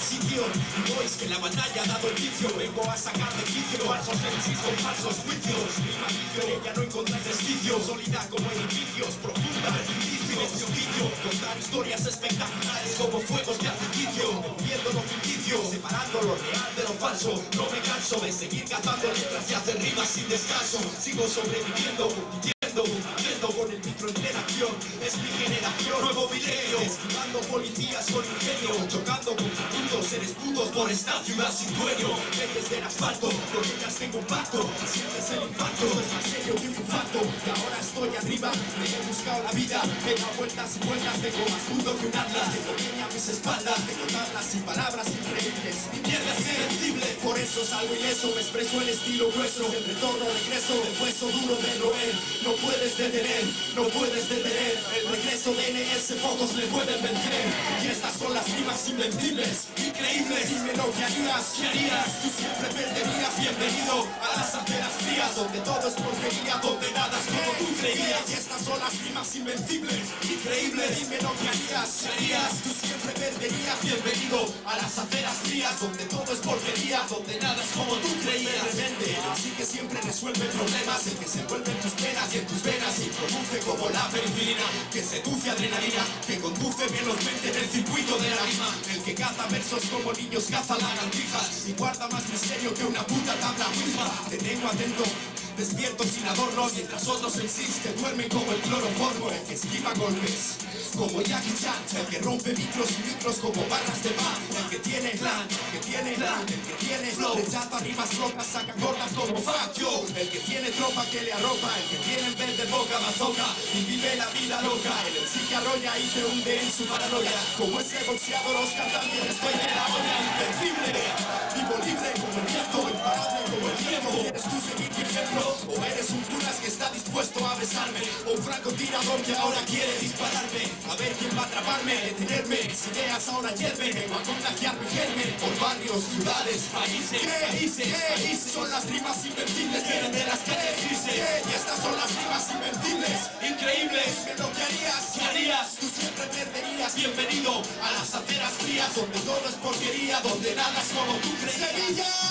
sitio. Hoy es que la batalla ha dado el vicio, vengo a sacar de quicio falsos con falsos juicios. Rima vicio, en ella no encontrar desquicio, sólida como edificios, profunda, difícil este oficio. Contar historias espectaculares como fuegos de artificio, viendo lo ficticio, separando lo real de lo falso. No me canso de seguir cazando letras y hacer rimas sin descanso. Sigo sobreviviendo, compitiendo, cumpliendo con el micro en acción. Es mi generación, nuevo milenio, esquivando policías con ingenio, chocando con por esta ciudad sin dueño. Leyes del asfalto, ellas tengo un pacto. Sientes el impacto, es más serio que un infarto. Y ahora estoy arriba, me he buscado la vida. He dado vueltas y vueltas, tengo más mundo que un atlas. Tengo línea a mis espaldas, tengo tablas y palabras increíbles. Mi mierda es invencible, por eso salgo ileso. Me expreso el estilo nuestro, el retorno, regreso, el hueso duro de roer. No puedes detener, no puedes. El regreso de NS, pocos le pueden vencer. Y estas son las rimas invencibles, increíbles. Dime lo que harías, ¿qué harías? Tú siempre perderías. Bienvenido a las aceras frías, donde todo es porquería, donde nada es como tú creías. Y estas son las rimas invencibles, increíbles. Dime lo que harías, ¿qué harías? Tú siempre perderías. Bienvenido a las aceras frías, donde todo es porquería, donde nada es como tú creías. Así que siempre resuelve problemas, el que se envuelve en tus penas y en tus venas y produce como la penicilina, que seduce adrenalina, que conduce velozmente en el circuito de la rima, el que caza versos como niños caza lagartijas y guarda más misterio que una puta tabla misma. Te tengo atento. Despierto sin adorno mientras otros que duermen como el cloroformo El que esquiva golpes como Jackie Chan El que rompe micros y micros como barras de pan El que tiene plan, el que tiene plan El que tiene flow, rechaza rimas locas Saca gordas como fuck yo El que tiene tropa que le arropa El que tiene Y vive la vida loca. El que arrolla y se hunde en su paranoia. Como ese boxeador Oscar también estoy la olla Invencible, vivo libre como el viento Imparable como el tiempo. ¿Quieres tú seguir mi ejemplo? O eres un curas que está dispuesto a besarme. O un francotirador que ahora quiere dispararme. A ver quién va a atraparme, detenerme. Mis ideas ahora hierven, vengo a contagiar mi germen Por barrios, ciudades, países. ¿Qué dice? ¿Qué dice? Son las rimas invencibles Vienen de las calles, dice Y estas son las rimas Bienvenido a las aceras frías Donde todo es porquería Donde nada es como tú creías.